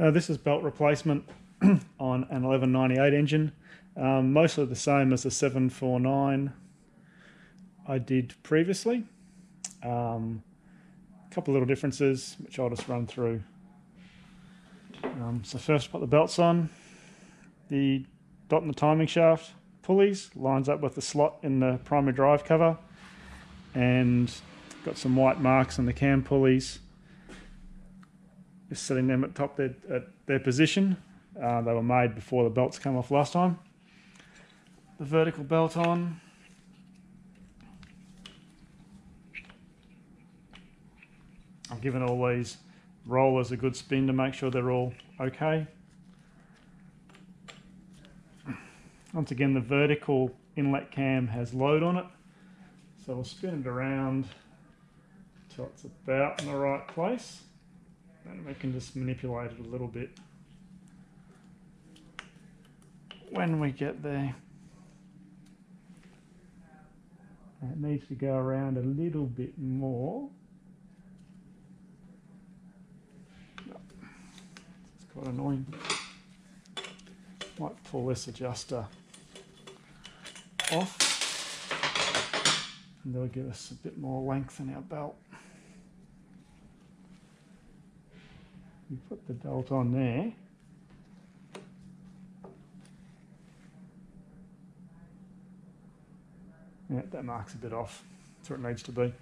Uh, this is belt replacement on an 1198 engine, um, mostly the same as the 749 I did previously. Um, a couple little differences, which I'll just run through. Um, so first put the belts on. The dot in the timing shaft pulleys lines up with the slot in the primary drive cover and got some white marks on the cam pulleys just setting them at top their, at their position. Uh, they were made before the belts came off last time. The vertical belt on. I'm giving all these rollers a good spin to make sure they're all okay. Once again, the vertical inlet cam has load on it. So we'll spin it around till it's about in the right place and we can just manipulate it a little bit when we get there. It needs to go around a little bit more. It's quite annoying. Might pull this adjuster off and that'll give us a bit more length in our belt. You put the belt on there, yeah, that marks a bit off. That's where it needs to be.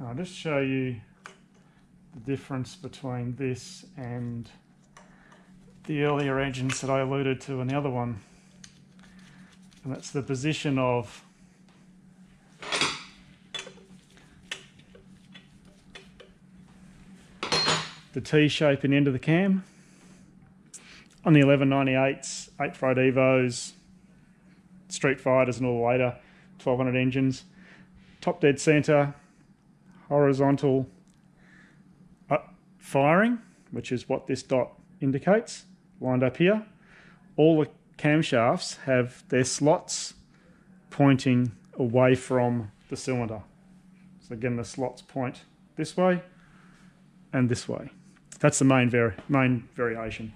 I'll just show you the difference between this and the earlier engines that I alluded to in the other one. And that's the position of the T-shape and end of the cam. On the 1198s, 848 Evos, Street Fighters and all the later 1200 engines. Top dead centre, horizontal uh, firing, which is what this dot indicates, lined up here. All the camshafts have their slots pointing away from the cylinder. So again, the slots point this way and this way. That's the main, main variation.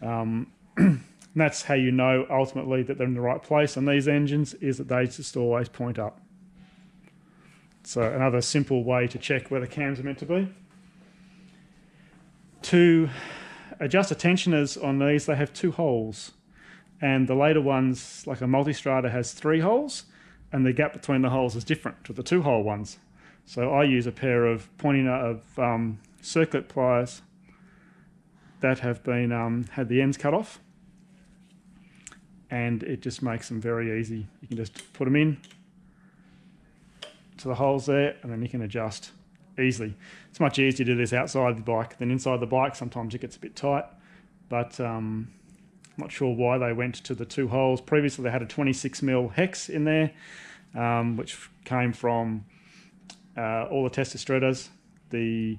Um, that's how you know ultimately that they're in the right place on these engines is that they just always point up. So another simple way to check where the cams are meant to be. To adjust the tensioners on these, they have two holes. And the later ones, like a multistrada, has three holes, and the gap between the holes is different to the two-hole ones. So I use a pair of pointing of um, circlip pliers that have been um, had the ends cut off and it just makes them very easy. You can just put them in to the holes there and then you can adjust easily. It's much easier to do this outside the bike than inside the bike. Sometimes it gets a bit tight, but um, I'm not sure why they went to the two holes. Previously they had a 26 mil hex in there, um, which came from uh, all the Testastrettas. The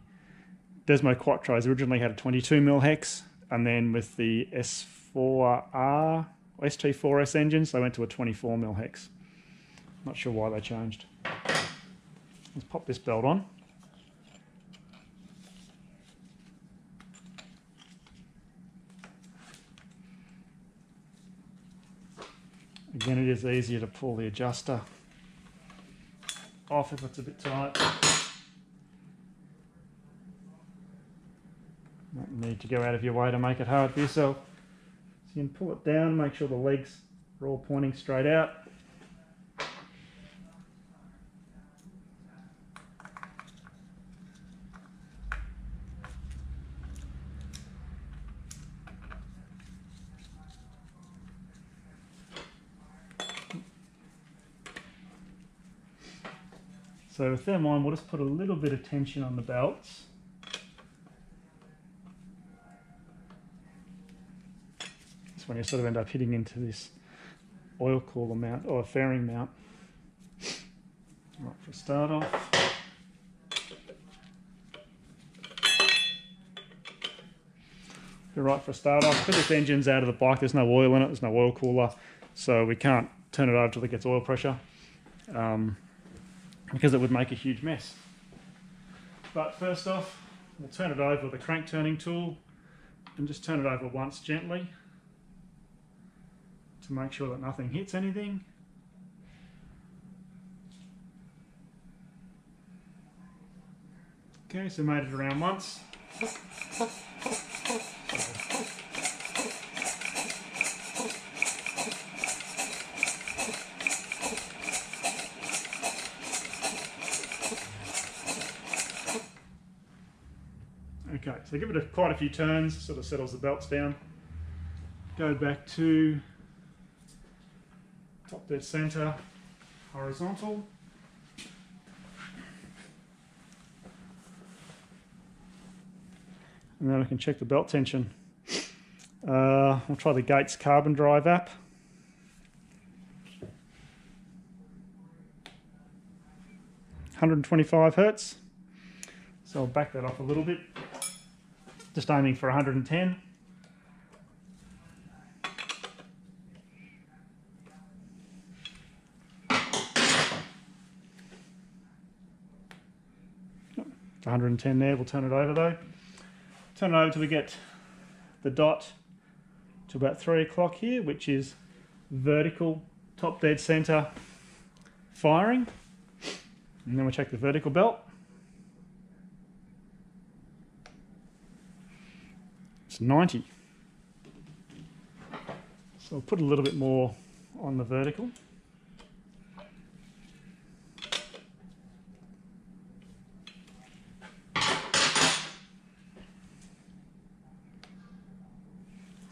Desmo Quattros originally had a 22 mil hex, and then with the S4R, ST4S engines, they went to a 24 mil hex. Not sure why they changed. Let's pop this belt on. Again, it is easier to pull the adjuster off if it's a bit tight. Don't need to go out of your way to make it hard for yourself. So you can pull it down, make sure the legs are all pointing straight out. So with that in mind, we'll just put a little bit of tension on the belts. When you sort of end up hitting into this oil cooler mount or fairing mount. Right, for a start off. You're right for a start off. Because this engine's out of the bike, there's no oil in it, there's no oil cooler, so we can't turn it over till it gets oil pressure um, because it would make a huge mess. But first off, we'll turn it over with a crank turning tool and just turn it over once gently to make sure that nothing hits anything. Okay, so made it around once. Okay, so give it a, quite a few turns, sort of settles the belts down. Go back to dead center, horizontal. And then I can check the belt tension. Uh, I'll try the Gates Carbon Drive app. Hundred and twenty-five hertz. So I'll back that off a little bit. Just aiming for 110. It's 110 there, we'll turn it over though. Turn it over till we get the dot to about 3 o'clock here, which is vertical, top dead center firing. And then we'll check the vertical belt. It's 90. So I'll put a little bit more on the vertical.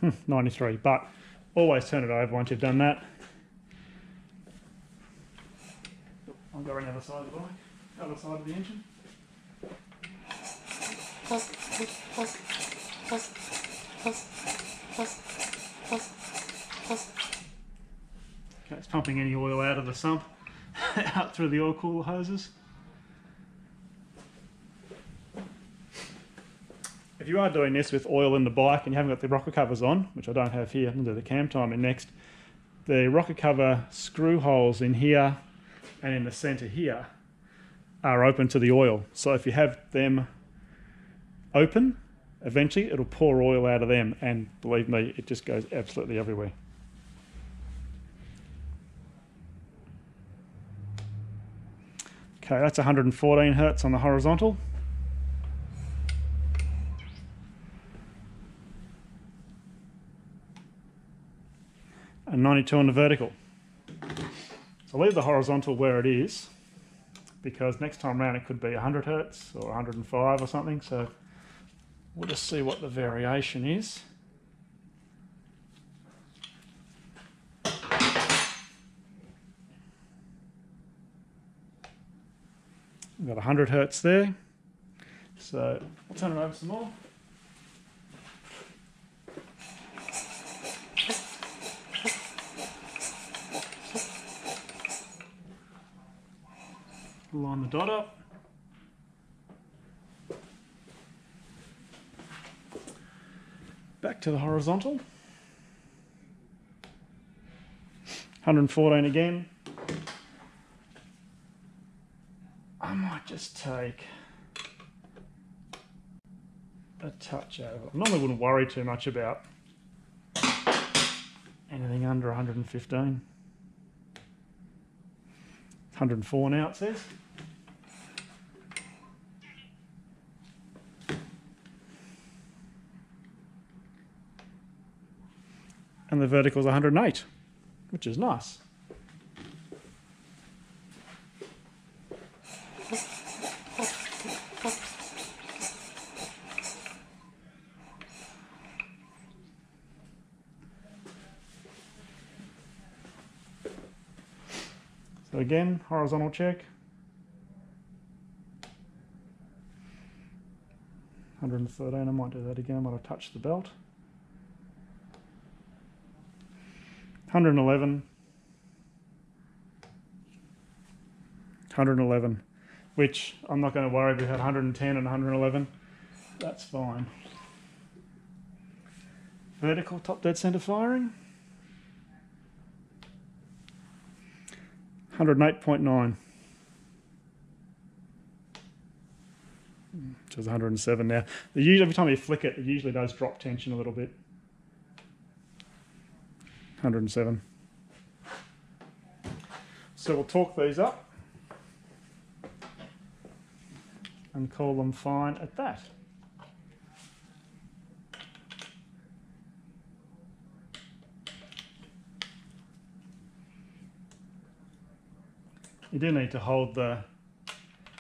Hmm, 93, but always turn it over once you've done that. I'll go around the other side of the bike, other side of the engine. Okay, it's pumping any oil out of the sump, out through the oil cooler hoses. If you are doing this with oil in the bike and you haven't got the rocker covers on, which I don't have here, I'm going to do the cam timing next, the rocker cover screw holes in here and in the centre here are open to the oil. So if you have them open, eventually it'll pour oil out of them and believe me, it just goes absolutely everywhere. Okay, that's 114 hertz on the horizontal. And 92 on the vertical. So leave the horizontal where it is because next time around it could be 100 hertz or 105 or something. So we'll just see what the variation is. We've got 100 hertz there. So I'll turn it over some more. Line the dot up. Back to the horizontal. 114 again. I might just take a touch over. I normally wouldn't worry too much about anything under 115. 104 now it says. And the vertical's 108, which is nice. So again, horizontal check. 113, I might do that again I touch the belt. 111. 111, which I'm not going to worry, we had 110 and 111. That's fine. Vertical top dead center firing. 108.9. which is 107 now. Every time you flick it, it usually does drop tension a little bit. 107. So we'll torque these up and call them fine at that. You do need to hold the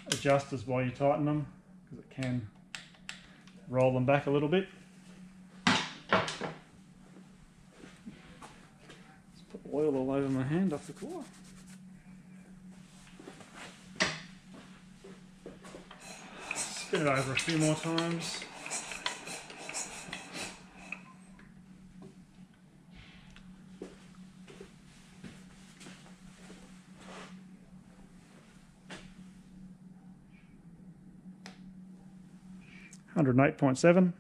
adjusters while you tighten them because it can roll them back a little bit. Let's put oil all over my hand off the core. Spin it over a few more times. Hundred and eight point seven.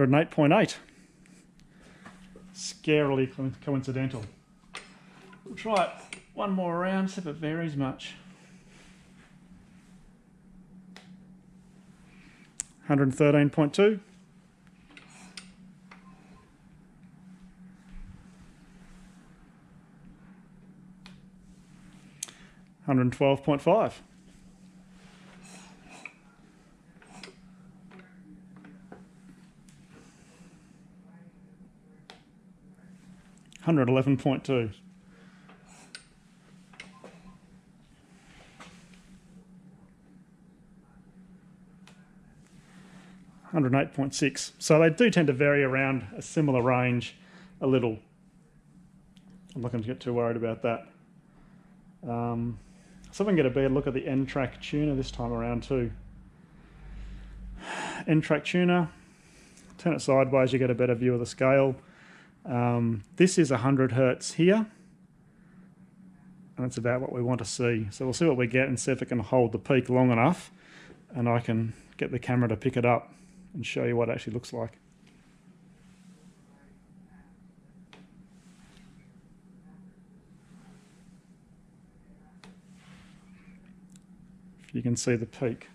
Hundred and eight point eight. Scarily co- coincidental. We'll try it one more round, see if it varies much. 113.2. Hundred twelve point five. Hundred eleven point two. Hundred eight point six. So they do tend to vary around a similar range a little. I'm not going to get too worried about that. Um, so we can get a better look at the N-Track tuner this time around too. N-Track tuner, turn it sideways, you get a better view of the scale. Um, this is 100 hertz here, and that's about what we want to see. So we'll see what we get and see if it can hold the peak long enough, and I can get the camera to pick it up and show you what it actually looks like. you can see the peak.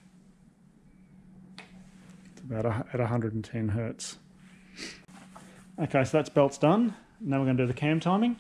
It's about at 110 hertz. Okay, so that's belts done. Now we're going to do the cam timing.